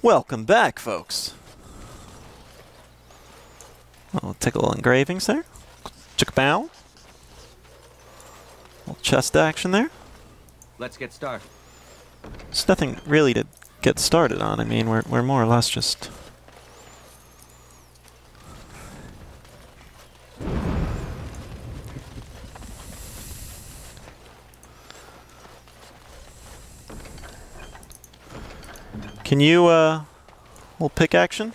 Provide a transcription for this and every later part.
Welcome back, folks. Oh, take a little engravings there. Chick bow. Little chest action there. Let's get started. There's nothing really to get started on. I mean, we're, we're more or less just... Can you, uh, little pick action?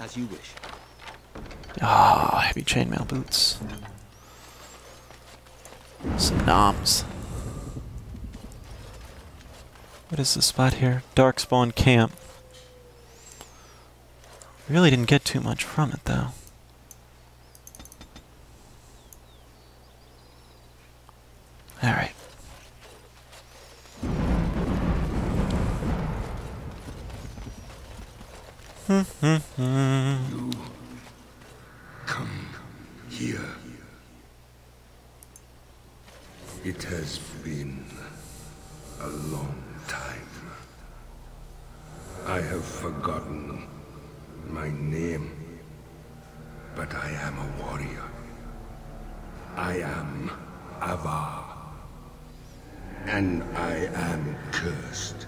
As you wish. Ah, heavy chainmail boots. Some noms. What is this spot here? Darkspawn Camp. Really didn't get too much from it, though. You come here. It has been a long time. I have forgotten my name, but I am a warrior. I am Avvar. And I am cursed.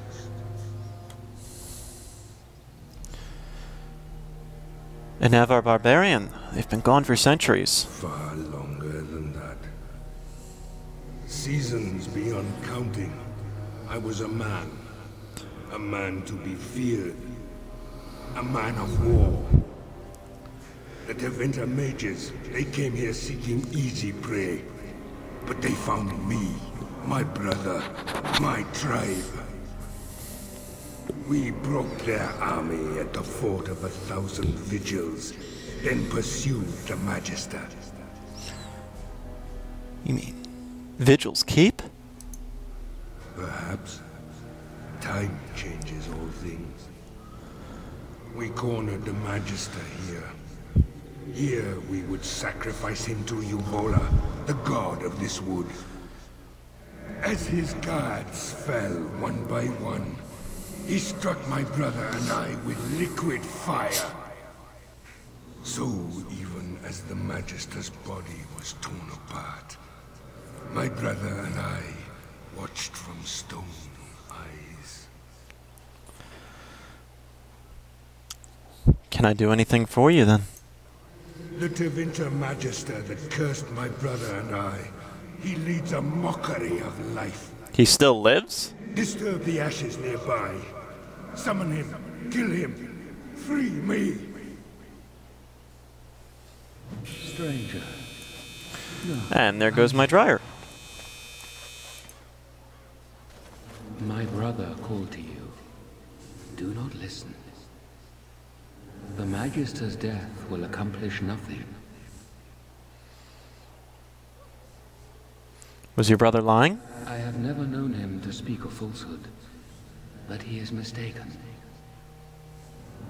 An Avvar barbarian. They've been gone for centuries. Far longer than that. Seasons beyond counting. I was a man. A man to be feared. A man of war. The Tevinter mages, they came here seeking easy prey. But they found me, my brother, my tribe. We broke their army at the Fort of a Thousand Vigils, then pursued the Magister. You mean Vigil's Keep? Perhaps. Time changes all things. We cornered the Magister here. Here we would sacrifice him to Uvola, the god of this wood. As his guards fell one by one, he struck my brother and I with liquid fire. So even as the Magister's body was torn apart, my brother and I watched from stone eyes. Can I do anything for you then? The Tevinter Magister that cursed my brother and I, he leads a mockery of life. He still lives? Disturb the ashes nearby. Summon him. Kill him. Free me. Stranger. And there goes my dryer. My brother called to you. Do not listen. The Magister's death will accomplish nothing. Was your brother lying? I have never known him to speak a falsehood, but he is mistaken.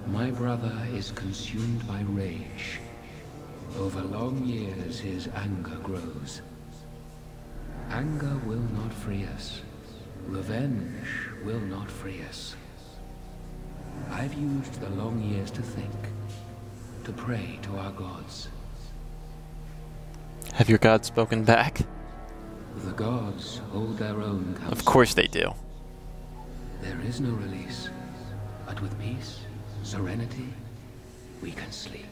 My brother is consumed by rage. Over long years, his anger grows. Anger will not free us. Revenge will not free us. I've used the long years to think, to pray to our gods. Have your gods spoken back? The gods hold their own counsel. Of course they do. There is no release, but with peace, serenity, we can sleep.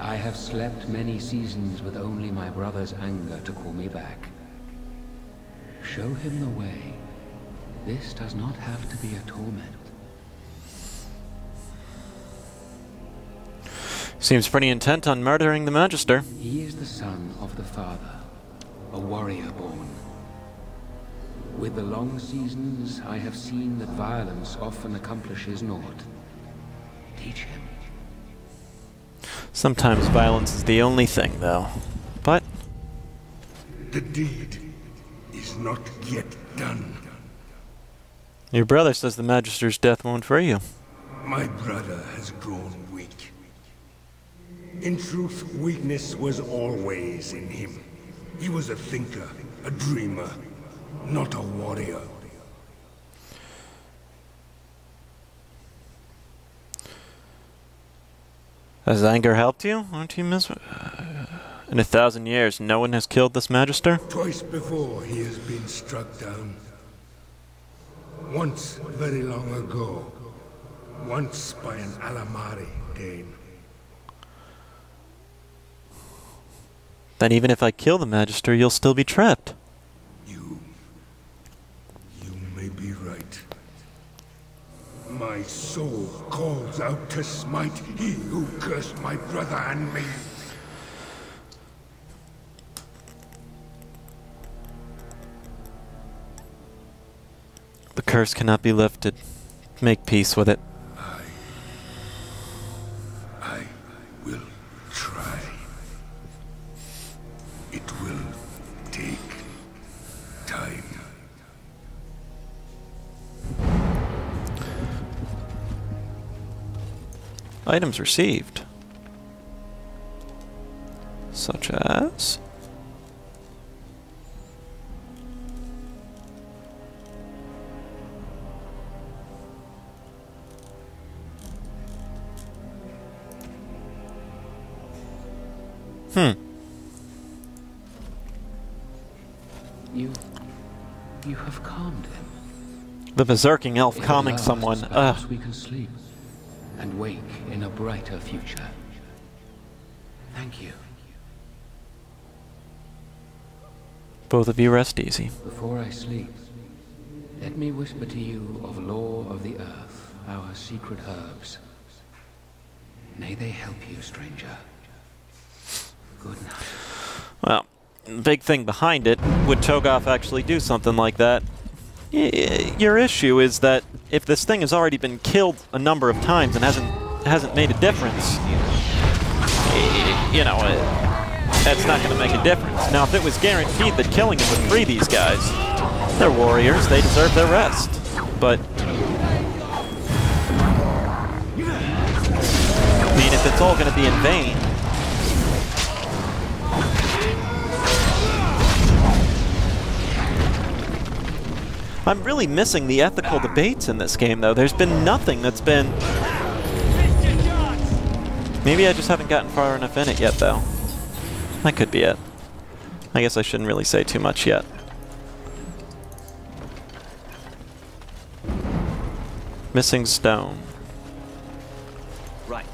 I have slept many seasons with only my brother's anger to call me back. Show him the way. This does not have to be a torment. Seems pretty intent on murdering the Magister. He is the son of the father, a warrior born. With the long seasons, I have seen that violence often accomplishes naught. Teach him. Sometimes violence is the only thing, though. But The deed is not yet done. your brother says the Magister's death won't free you. My brother has grown weak. In truth, weakness was always in him. He was a thinker, a dreamer, not a warrior. Has anger helped you? Aren't you mis- uh, In a thousand years, no one has killed this magister? Twice before he has been struck down. Once very long ago. Once by an Alamarri Dane. Then even if I kill the magister, you'll still be trapped. To smite he who cursed my brother and me. The curse cannot be lifted. Make peace with it. Items received. Such as. Hmm. You... you have calmed him. The berserking elf calming someone. Ugh. we can sleep and wake in a brighter future. Thank you. Both of you rest easy. Before I sleep, let me whisper to you of law of the earth, our secret herbs. May they help you, stranger. Good night. Well, the big thing behind it, would Cho'Gath actually do something like that? Y- your issue is that if this thing has already been killed a number of times and hasn't hasn't made a difference, you know, it, that's not going to make a difference. Now, if it was guaranteed that killing it would free these guys, they're warriors, they deserve their rest. But I mean, if it's all going to be in vain, I'm really missing the ethical debates in this game, though. There's been nothing that's been... Maybe I just haven't gotten far enough in it yet, though. That could be it. I guess I shouldn't really say too much yet. Missing stone. Right.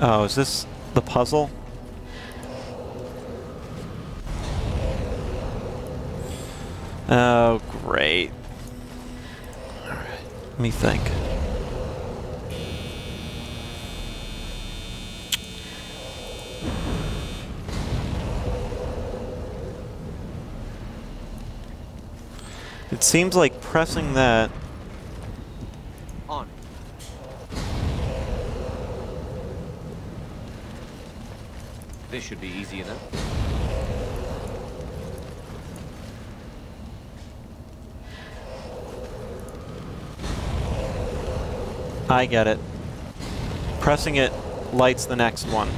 Oh, is this the puzzle? Oh, great. Alright, let me think. It seems like pressing that On. This should be easy enough. I get it. Pressing it lights the next one.